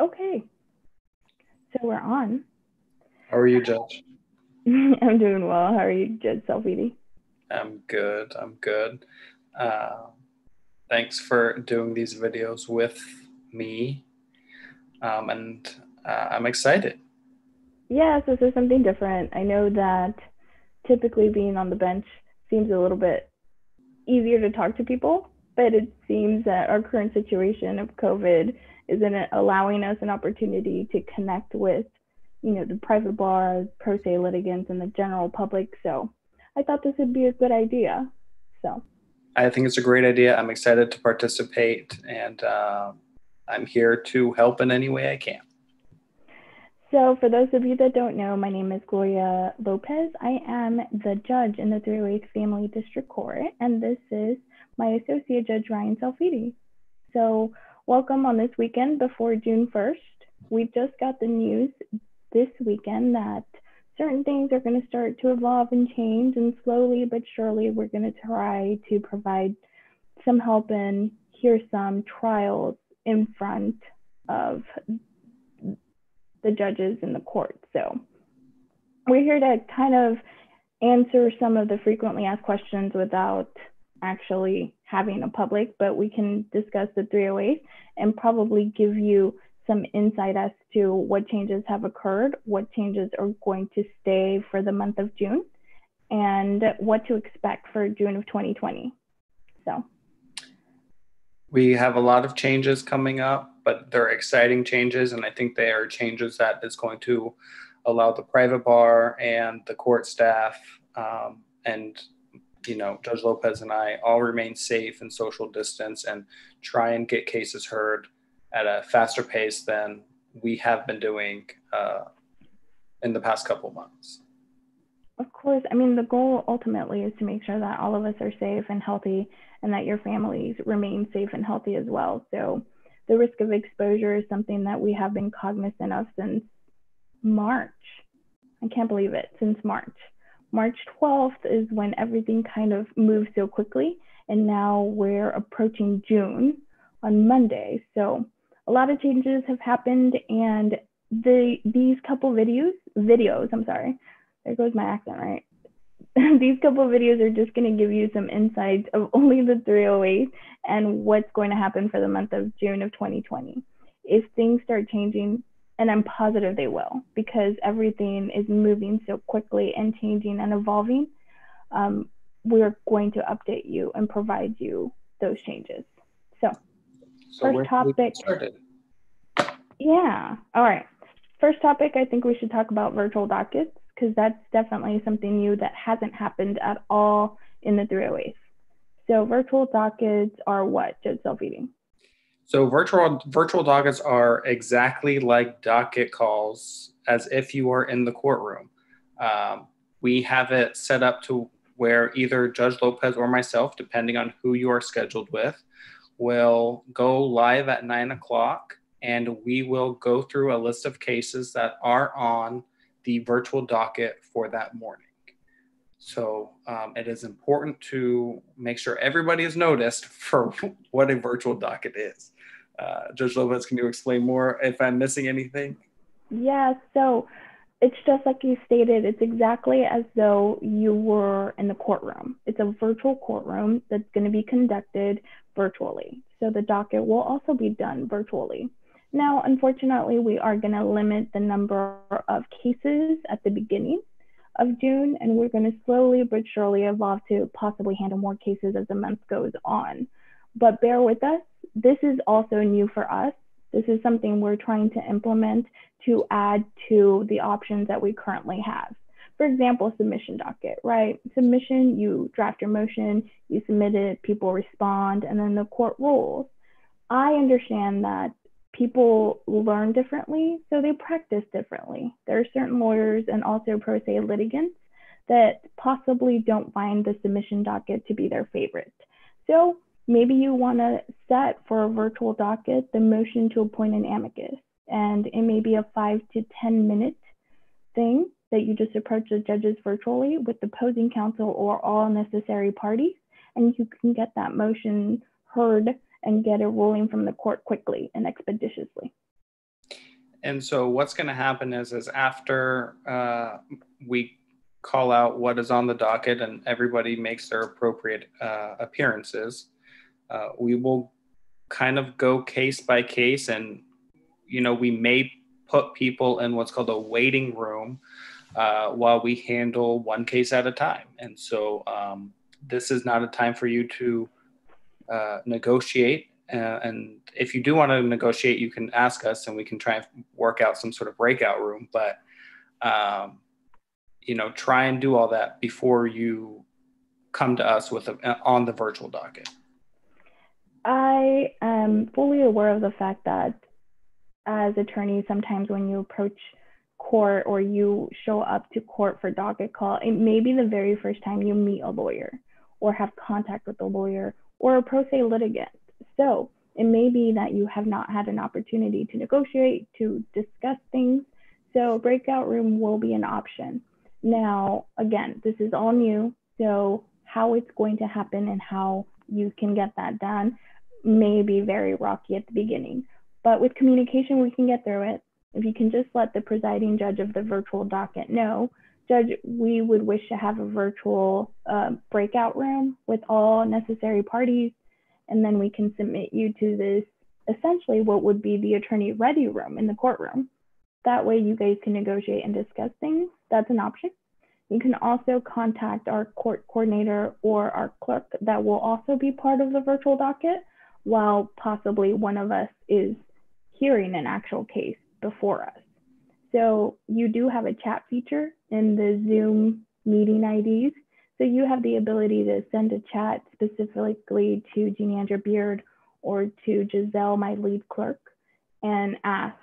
Okay. So we're on. How are you, Judge? I'm doing well. How are you, Judge Salviti? I'm good. I'm good. Uh, thanks for doing these videos with me. Um, and uh, I'm excited. Yes, this is something different. I know that typically being on the bench seems a little bit easier to talk to people, but it seems that our current situation of COVID isn't it allowing us an opportunity to connect with, you know, the private bar, pro se litigants, and the general public. So I thought this would be a good idea. So I think it's a great idea. I'm excited to participate, and uh, I'm here to help in any way I can. So, for those of you that don't know, my name is Gloria Lopez. I am the judge in the 308 Family District Court, and this is my associate judge, Ryan Salfidi. So, welcome on this weekend before June 1st. We just got the news this weekend that certain things are going to start to evolve and change, and slowly but surely, we're going to try to provide some help and hear some trials in front of the judges in the court. So we're here to kind of answer some of the frequently asked questions without actually having a public, but we can discuss the 308 and probably give you some insight as to what changes have occurred, what changes are going to stay for the month of June, and what to expect for June of 2020. So we have a lot of changes coming up, but they're exciting changes, and I think they are changes that is going to allow the private bar and the court staff um, and you know Judge Lopez and I all remain safe and social distance and try and get cases heard at a faster pace than we have been doing uh, in the past couple months. Of course, I mean the goal ultimately is to make sure that all of us are safe and healthy and that your families remain safe and healthy as well. So the risk of exposure is something that we have been cognizant of since March. I can't believe it, since March. March 12th is when everything kind of moved so quickly, and now we're approaching June on Monday. So a lot of changes have happened, and the these couple videos, videos, I'm sorry, there goes my accent, right? these couple videos are just going to give you some insights of only the 308 and what's going to happen for the month of June of 2020. If things start changing, and I'm positive they will, because everything is moving so quickly and changing and evolving, um, we're going to update you and provide you those changes. So, so first topic. Yeah. All right. First topic, I think we should talk about virtual dockets because that's definitely something new that hasn't happened at all in the 308. So virtual dockets are what, Judge Salfidi? So virtual virtual dockets are exactly like docket calls as if you are in the courtroom. Um, we have it set up to where either Judge Lopez or myself, depending on who you are scheduled with, will go live at nine o'clock and we will go through a list of cases that are on the virtual docket for that morning. So um, it is important to make sure everybody is noticed for what a virtual docket is. Uh, Judge Lopez, can you explain more if I'm missing anything? Yeah, so it's just like you stated, it's exactly as though you were in the courtroom. It's a virtual courtroom that's going to be conducted virtually. So the docket will also be done virtually. Now, unfortunately, we are going to limit the number of cases at the beginning of June, and we're going to slowly but surely evolve to possibly handle more cases as the month goes on. But bear with us, this is also new for us. This is something we're trying to implement to add to the options that we currently have. For example, submission docket, right? Submission, you draft your motion, you submit it, people respond, and then the court rules. I understand that people learn differently, so they practice differently. There are certain lawyers and also pro se litigants that possibly don't find the submission docket to be their favorite. So maybe you want to set for a virtual docket the motion to appoint an amicus, and it may be a five to 10 minute thing that you just approach the judges virtually with the opposing counsel or all necessary parties, and you can get that motion heard and get a ruling from the court quickly and expeditiously. And so what's going to happen is, is after uh, we call out what is on the docket and everybody makes their appropriate uh, appearances, uh, we will kind of go case by case and, you know, we may put people in what's called a waiting room uh, while we handle one case at a time. And so um, this is not a time for you to uh, negotiate. Uh, and if you do want to negotiate, you can ask us and we can try and work out some sort of breakout room. But, um, you know, try and do all that before you come to us with a, on the virtual docket. I am fully aware of the fact that as attorneys, sometimes when you approach court or you show up to court for docket call, it may be the very first time you meet a lawyer or have contact with a lawyer or a pro se litigant. So it may be that you have not had an opportunity to negotiate, to discuss things. So breakout room will be an option. Now, again, this is all new. So how it's going to happen and how you can get that done may be very rocky at the beginning. But with communication, we can get through it. If you can just let the presiding judge of the virtual docket know, Judge, we would wish to have a virtual uh, breakout room with all necessary parties, and then we can submit you to this essentially what would be the attorney ready room in the courtroom. That way, you guys can negotiate and discuss things. That's an option. You can also contact our court coordinator or our clerk that will also be part of the virtual docket, while possibly one of us is hearing an actual case before us. So you do have a chat feature in the Zoom meeting IDs. So you have the ability to send a chat specifically to Deandra Beard or to Giselle, my lead clerk, and ask,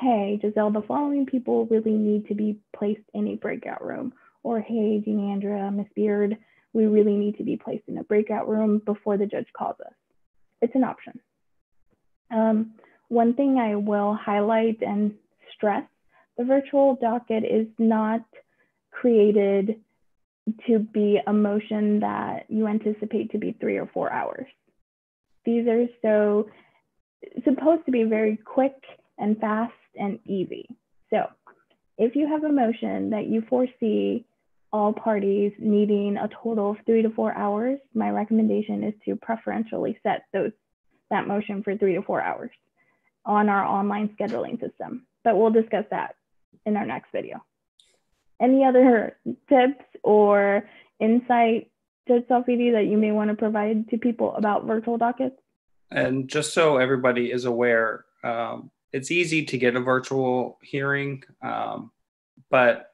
hey, Giselle, the following people really need to be placed in a breakout room. Or hey, Deandra, Miss Beard, we really need to be placed in a breakout room before the judge calls us. It's an option. Um, one thing I will highlight and stress the virtual docket is not created to be a motion that you anticipate to be three or four hours. These are so supposed to be very quick and fast and easy. So if you have a motion that you foresee all parties needing a total of three to four hours, my recommendation is to preferentially set those that motion for three to four hours on our online scheduling system. But we'll discuss that in our next video. Any other tips or insight, Judge Salfidi, that you may want to provide to people about virtual dockets? And just so everybody is aware, um, it's easy to get a virtual hearing, um, but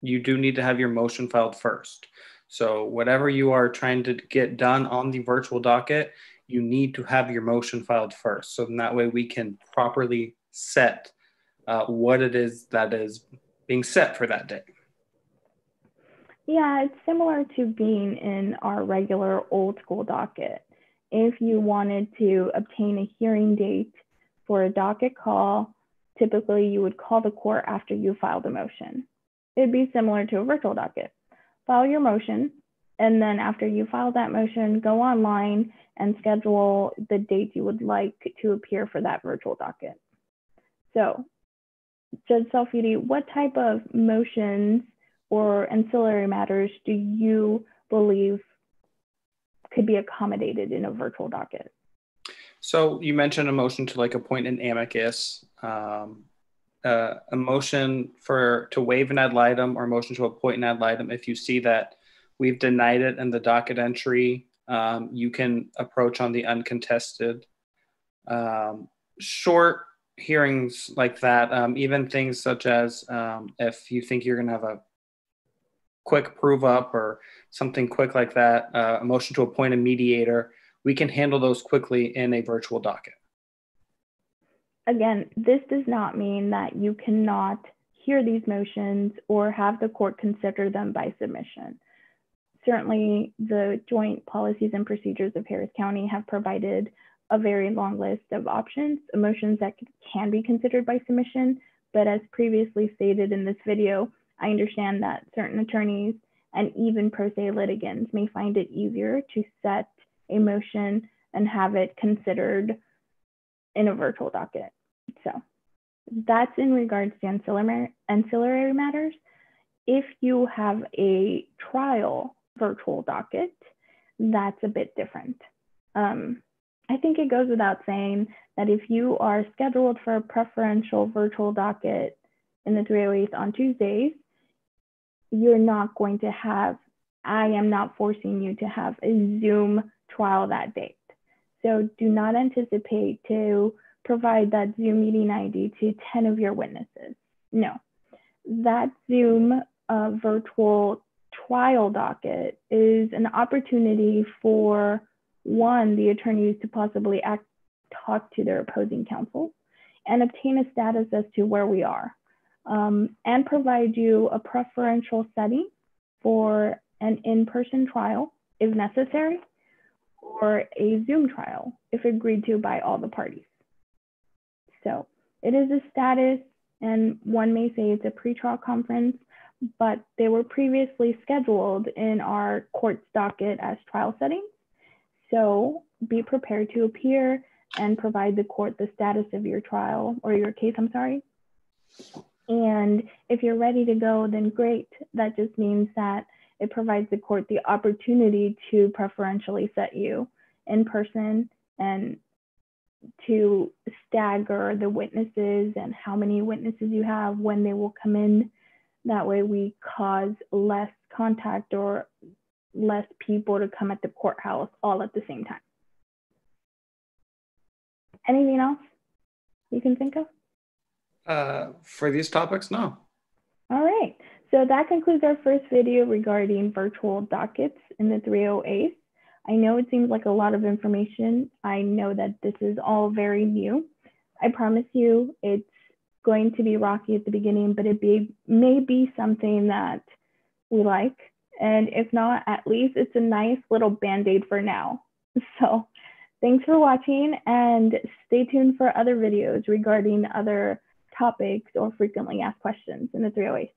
you do need to have your motion filed first. So, whatever you are trying to get done on the virtual docket, you need to have your motion filed first. So, that way we can properly set uh, what it is that is being set for that day. Yeah, it's similar to being in our regular old school docket. If you wanted to obtain a hearing date for a docket call, typically you would call the court after you filed a motion. It'd be similar to a virtual docket. File your motion, and then after you file that motion, go online and schedule the dates you would like to appear for that virtual docket. So Judge Salfidi, what type of motions or ancillary matters do you believe could be accommodated in a virtual docket? So you mentioned a motion to like appoint an amicus, um, uh, a motion for to waive an ad litem or a motion to appoint an ad litem. If you see that we've denied it in the docket entry, um, you can approach on the uncontested. Um, short hearings like that, um, even things such as um, if you think you're going to have a quick prove up or something quick like that, uh, a motion to appoint a mediator, we can handle those quickly in a virtual docket. Again, this does not mean that you cannot hear these motions or have the court consider them by submission. Certainly, the joint policies and procedures of Harris County have provided a very long list of options, motions that can be considered by submission. But as previously stated in this video, I understand that certain attorneys and even pro se litigants may find it easier to set a motion and have it considered in a virtual docket. So That's in regards to ancillary, ancillary matters. If you have a trial virtual docket, that's a bit different. Um, I think it goes without saying that if you are scheduled for a preferential virtual docket in the 308 on Tuesdays, you're not going to have, I am not forcing you to have a Zoom trial that date. So do not anticipate to provide that Zoom meeting ID to 10 of your witnesses. No, that Zoom uh, virtual trial docket is an opportunity for one, the attorneys to possibly act, talk to their opposing counsel and obtain a status as to where we are um, and provide you a preferential setting for an in-person trial if necessary or a Zoom trial if agreed to by all the parties. So it is a status and one may say it's a pretrial conference, but they were previously scheduled in our court's docket as trial settings. So be prepared to appear and provide the court the status of your trial or your case, I'm sorry. And if you're ready to go, then great. That just means that it provides the court the opportunity to preferentially set you in person and to stagger the witnesses and how many witnesses you have when they will come in. That way we cause less contact or less people to come at the courthouse all at the same time. Anything else you can think of? Uh, for these topics, no. All right. So that concludes our first video regarding virtual dockets in the 308. I know it seems like a lot of information. I know that this is all very new. I promise you it's going to be rocky at the beginning, but it be, may be something that we like. And if not, at least it's a nice little band-aid for now. So thanks for watching and stay tuned for other videos regarding other topics or frequently asked questions in the 308.